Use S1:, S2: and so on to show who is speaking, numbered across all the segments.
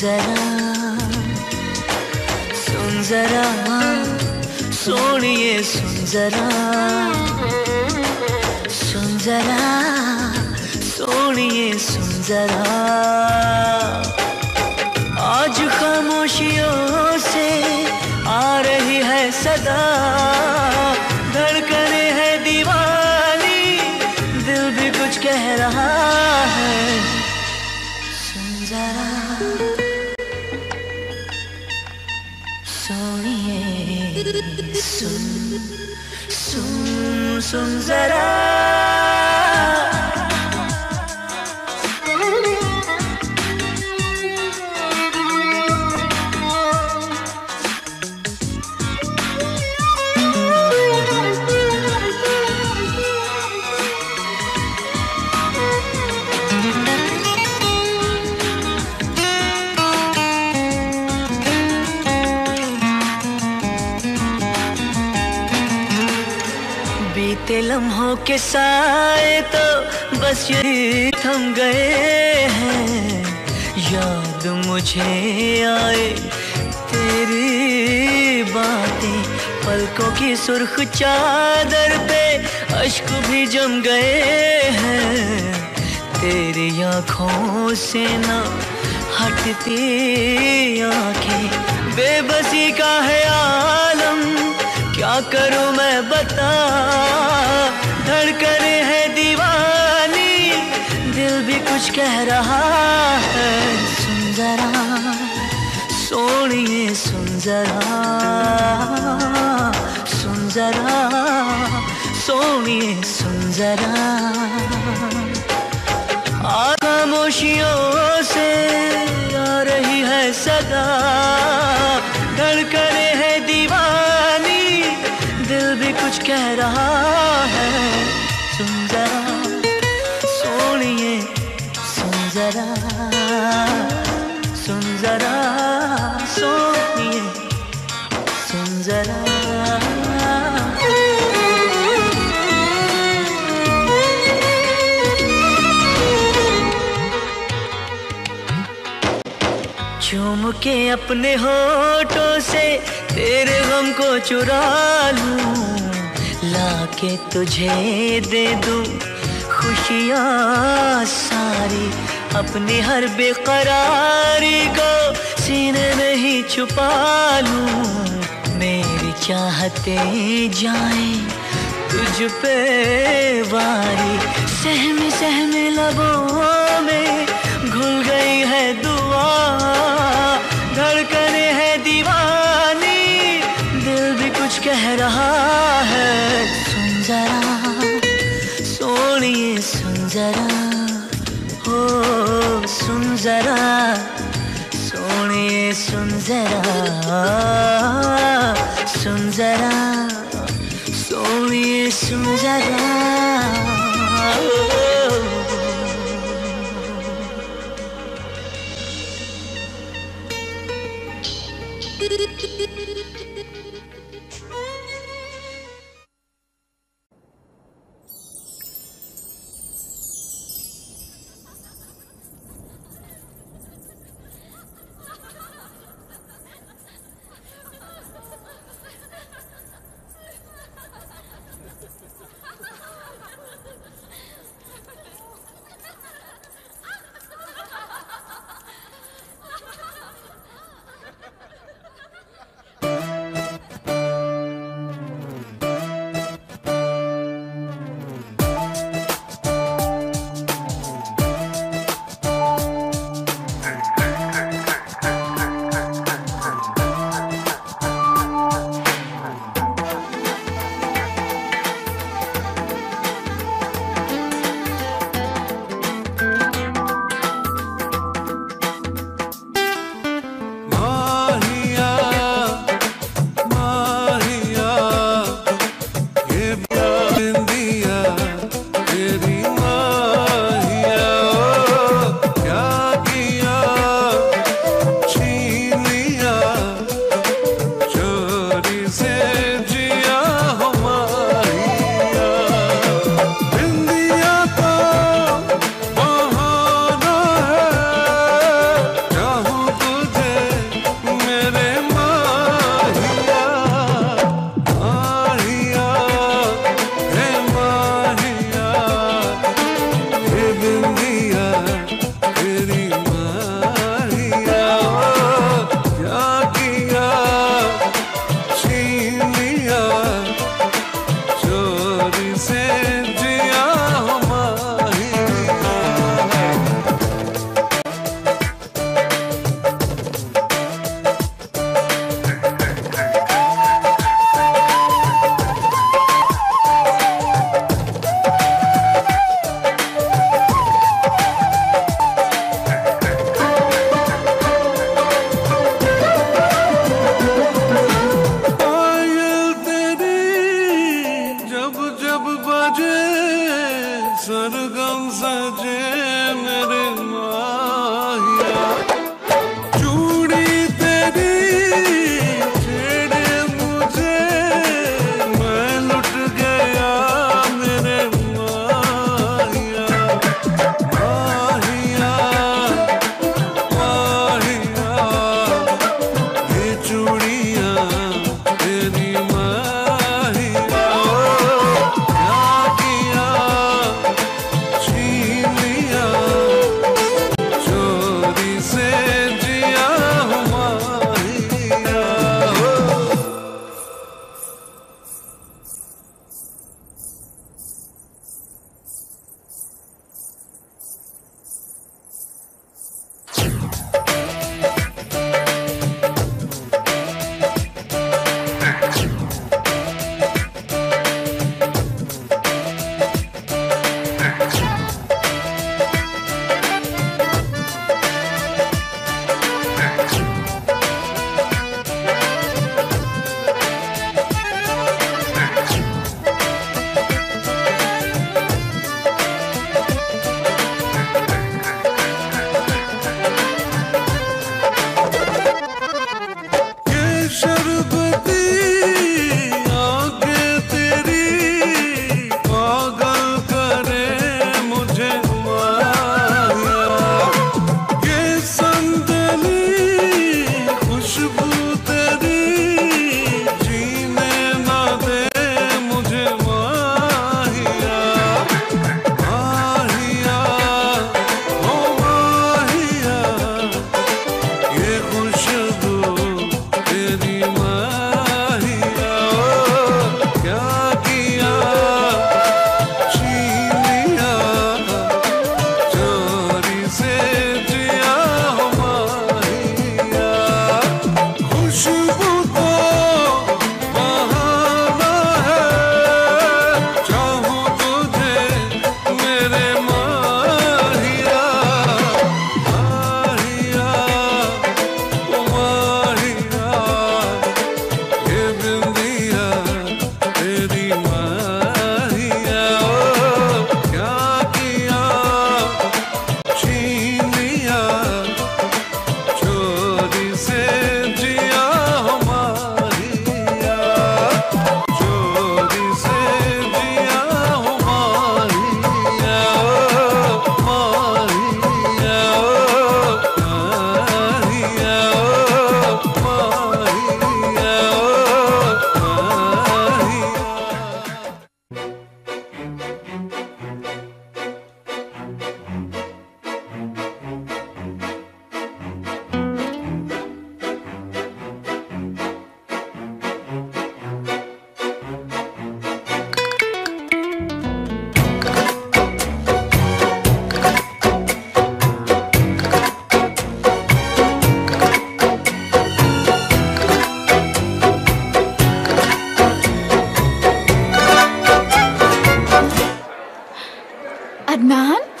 S1: जरा सुन जरा सोनिए सुन जरा सुन जरा सोनिए सुन जरा। सुन सुन बीते लम्हों के साए तो बस यही थम गए हैं। याद मुझे आए तेरी बातें, पलकों की सुर्ख चादर पे अश्क भी जम गए हैं। तेरी आँखों से ना हटती आँखें, बेबसी का है आलम। करूँ मैं बता। धड़कने है दीवानी, दिल भी कुछ कह रहा है। सुन जरा, सोनिए सुन जरा सुन जरा, सोनिए सुन जरा। खामोशियों से आ रही है सदा। धड़कने कुछ कह रहा है। सुन जरा, सोनिए, सुन जरा सुन जरा, सोनिए, सुन जरा। चूम के अपने होठों से तेरे गम को चुरा लूँ। लाके तुझे दे दूँ खुशियाँ सारी। अपनी हर बेकरारी को सीने में ही छुपा लूँ। मेरी चाहते जाए तुझ पे वारी। सहमे सहमे लबों में घुल गई है दुआ। धड़कने जरा हो सुन जरा सोने सुन जरा सुन जरा सोने सुन जरा।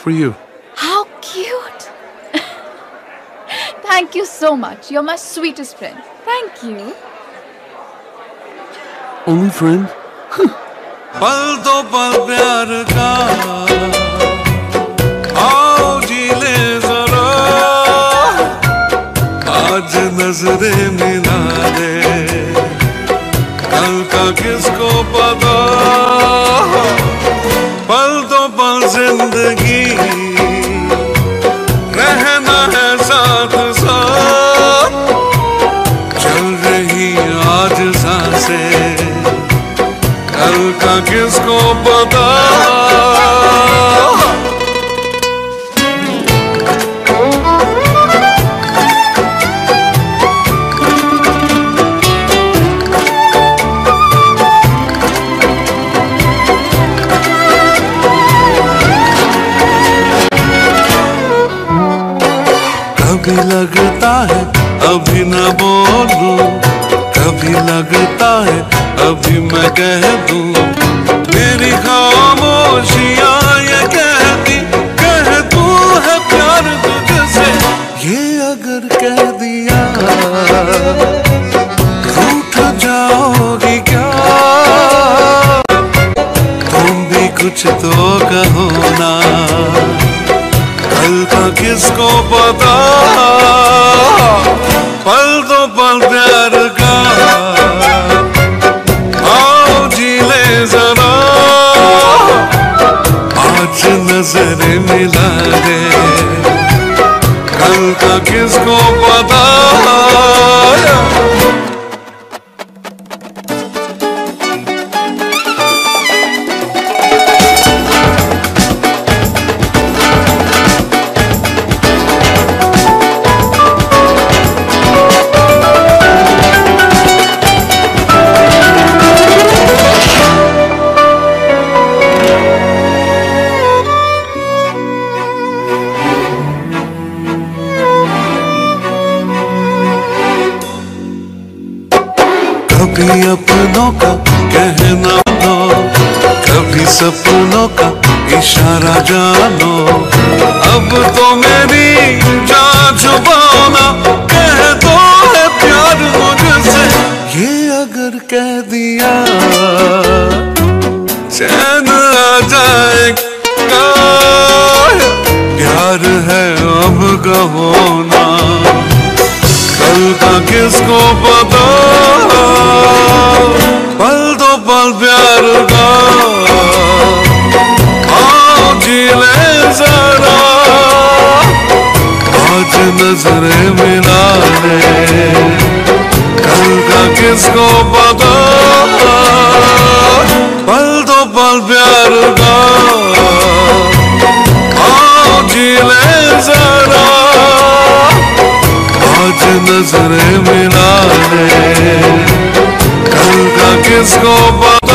S2: for you.
S3: How cute! Thank you so much. You're my sweetest friend. Thank you.
S2: Only friend?
S4: पल तो पल प्यार का आओ जी ले जरा आज नजरे मिला दे कल का किसको पता पल तो पल ज़िंदगी। रहना है साथ साथ। चल रही आज साँसें। कल का किसको पता? कभी लगता है, अभी न बोलूँ। कभी लगता है, अभी मैं कह दूँ। मेरी खामोशियाँ ये कहती, कह तू है प्यार तुझसे, ये अगर कह दिया। रूठ जाओगी क्या? तुम भी कुछ तो कहो ना। कल का किसको पता? पल तो पल प्यार का। आओ जी ले जरा। आज नज़र मिला दे। कल का किसको पता? सपनों का इशारा जानो। अब तो मेरी जान छुपाना कह दो है प्यार मुझसे। ये अगर कह दिया, चैन आ जाएगा। प्यार है अब कहो ना। कल का किसको पता? पल तो पल प्यार का। ले जरा आज नजरे मिला ले कल का किसको पता पल तो पल प्यार का। जरा आज नजरे मिला ले कल किसको पता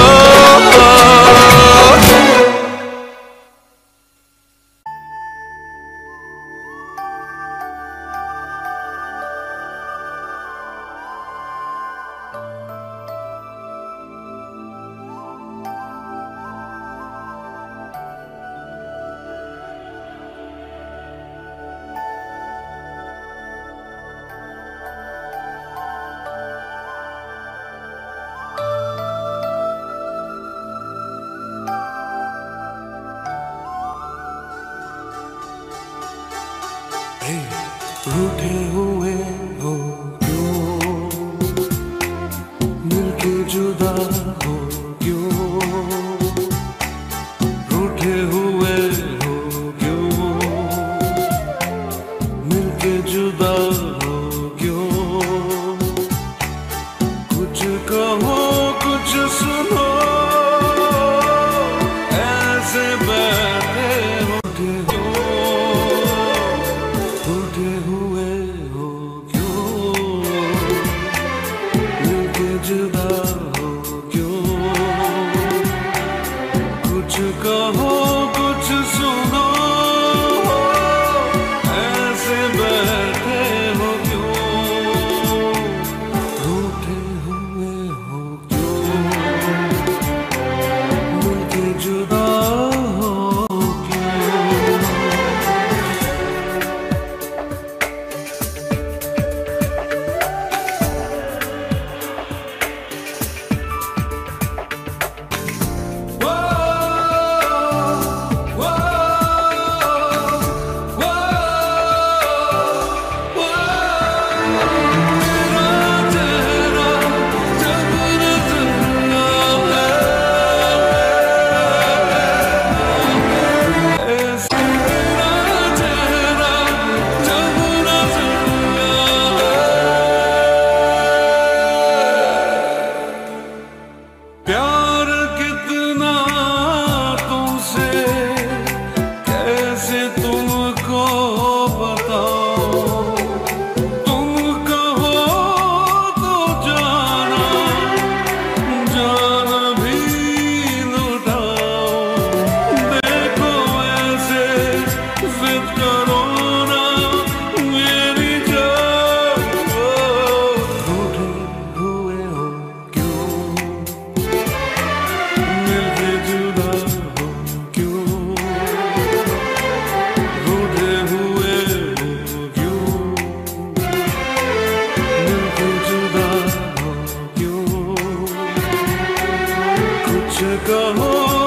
S4: कहो।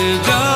S4: Sugar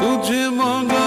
S4: तुझे मांगा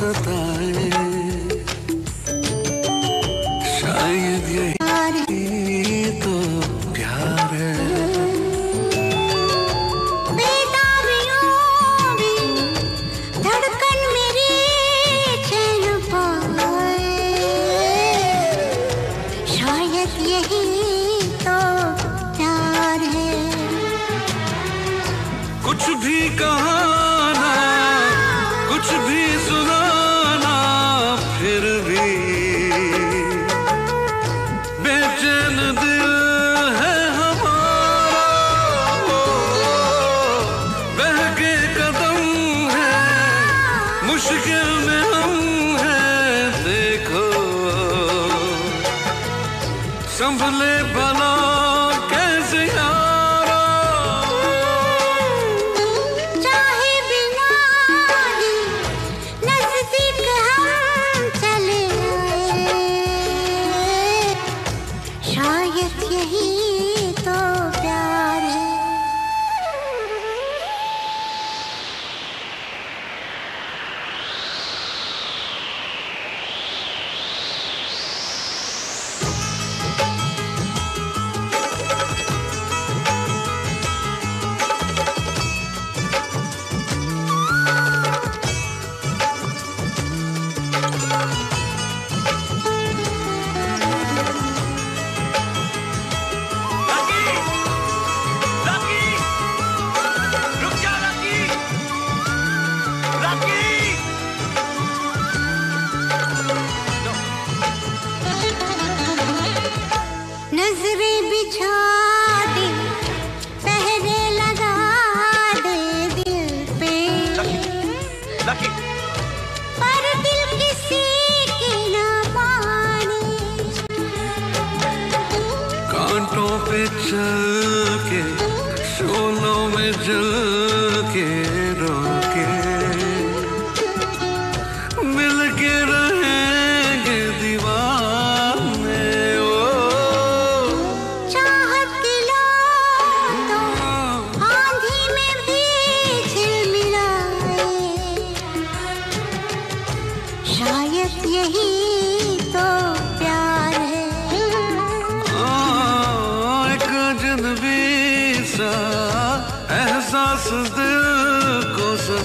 S4: दिल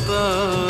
S4: को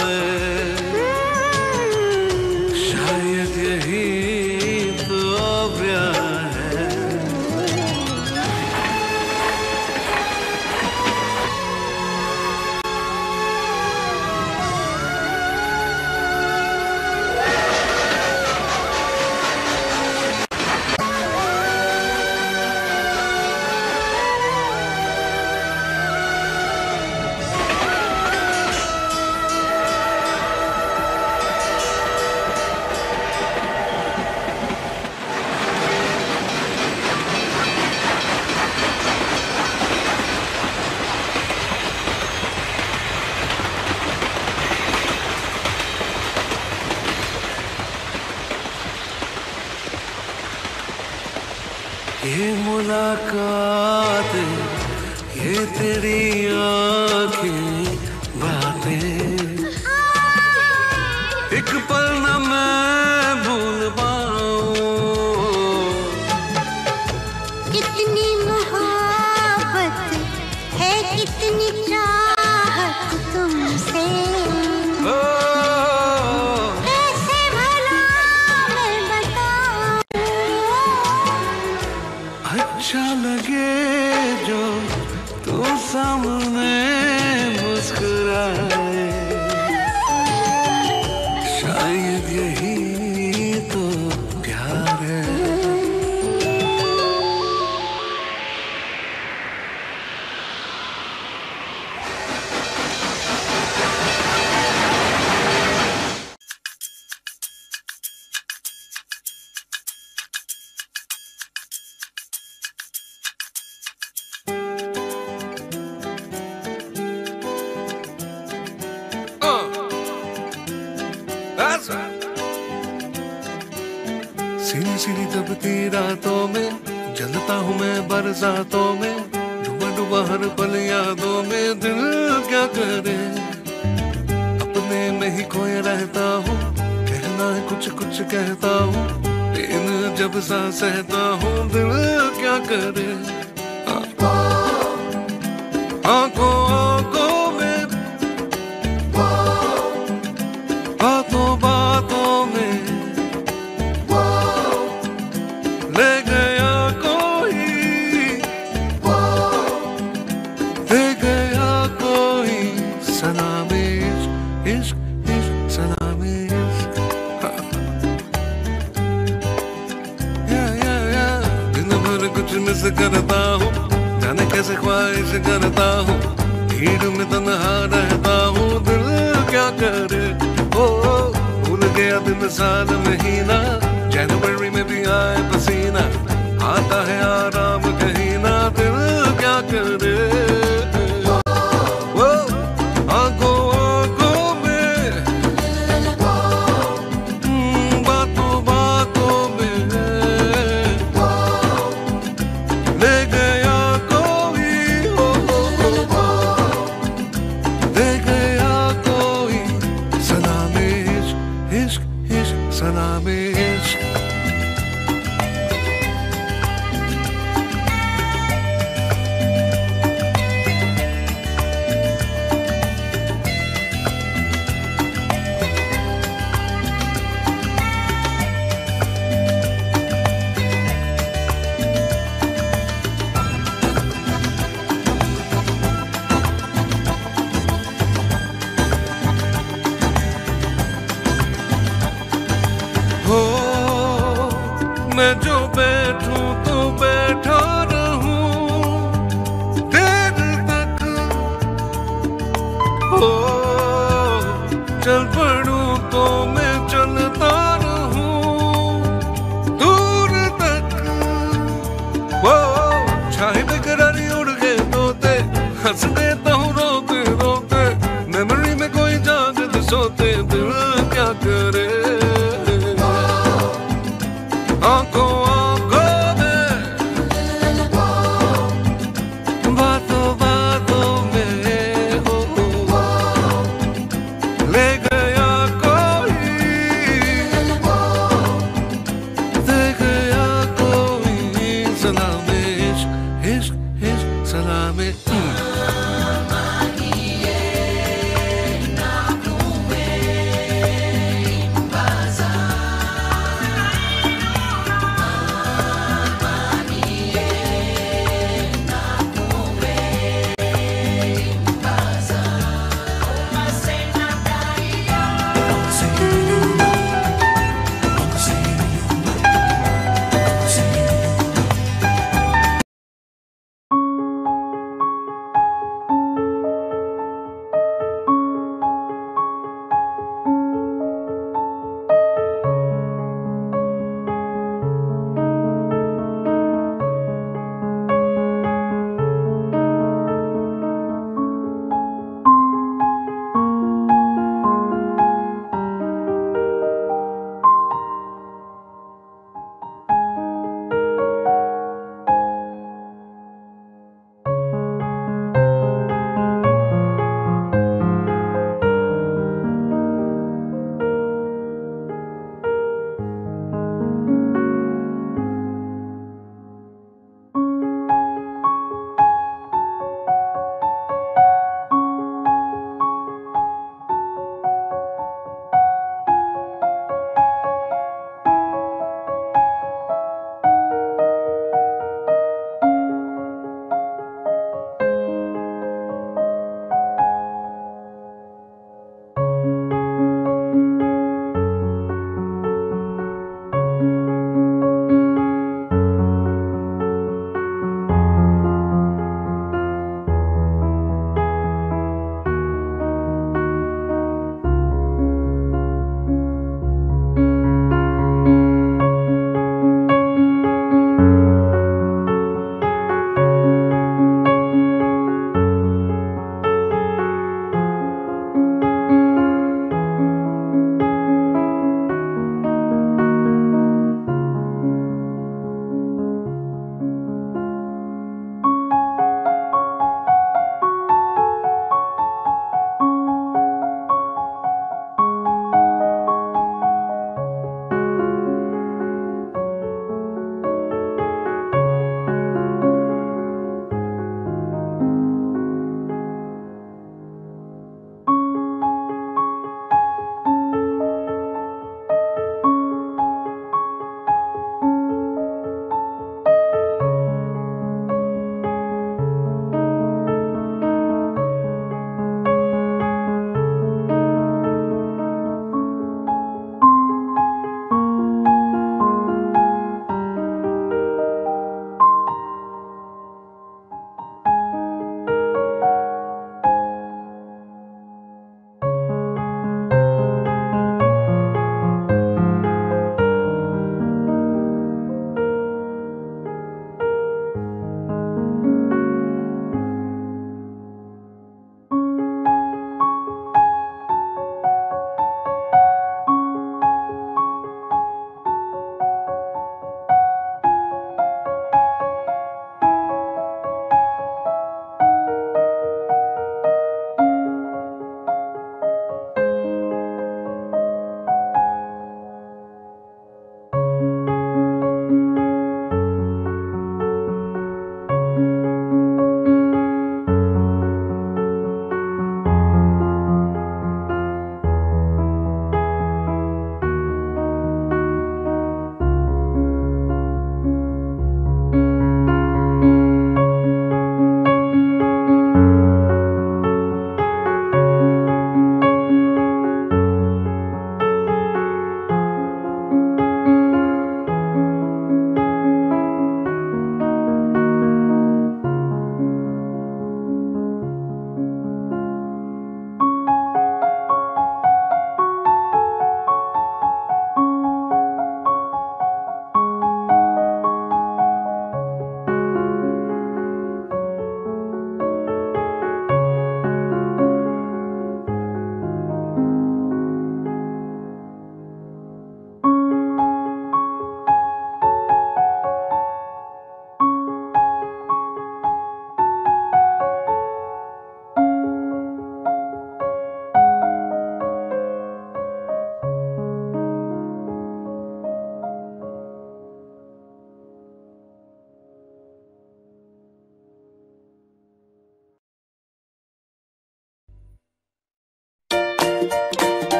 S4: आता है